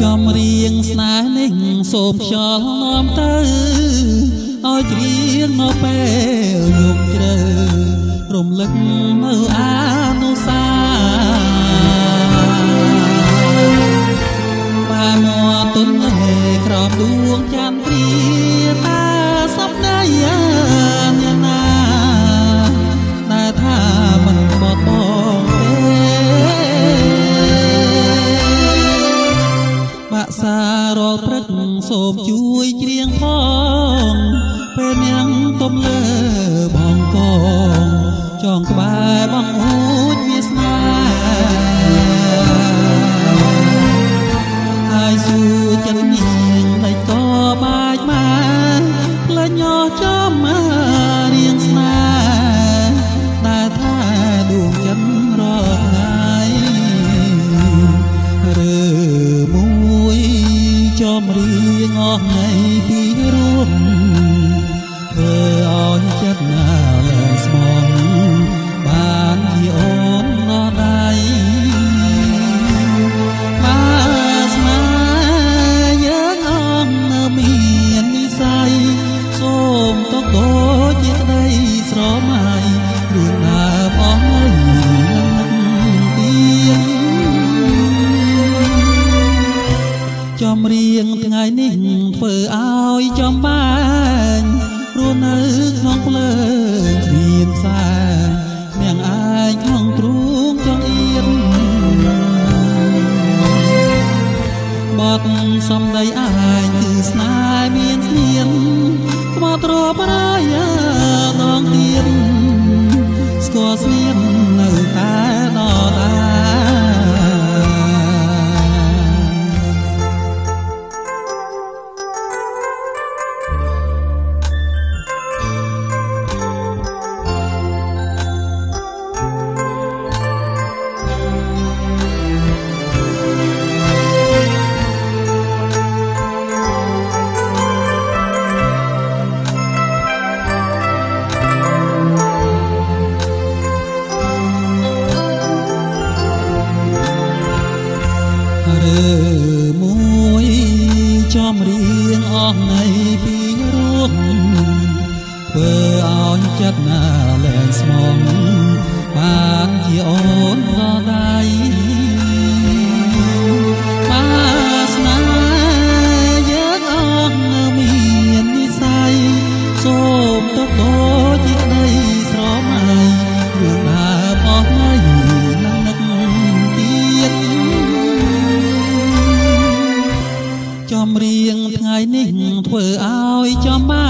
ចំរៀងស្នេហ៍នេះសូមខ្យល់នាំទៅឲ្យច្រៀងមកពេលយប់ជ្រៅរំលឹកនៅអានុសាបានមកទុនហេក្រោមដួងច័ន្ទ សារលព្រឹកសូមជួយច្រៀងផងពេលនាងទំលើបងកង ងអស់នៃពីរួមធ្វើឲ្យចិត្តណា ឲ្យចំបាញ់ព្រោះនៅក្នុងភ្លើងគ្មានផ្សា មួយចំរៀងអស់នៃពីរួមធ្វើឲ្យចិត្តណាលែងស្មងបានជាអូនដល់ដៃ នេះធ្វើឲ្យចំបាន